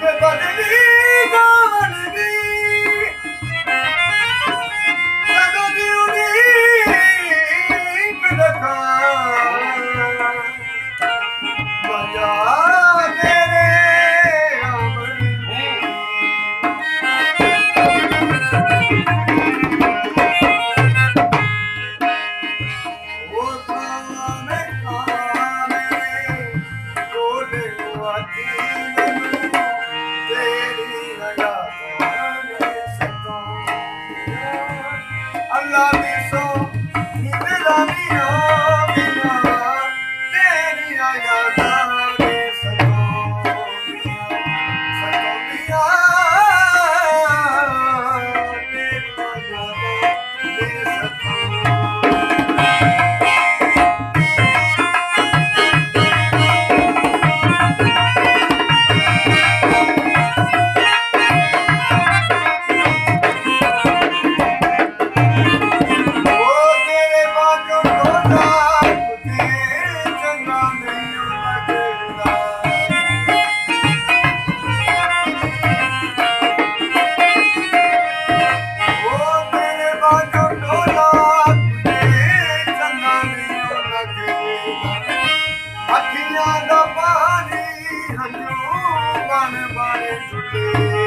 Me love you. I'm not a man, I'm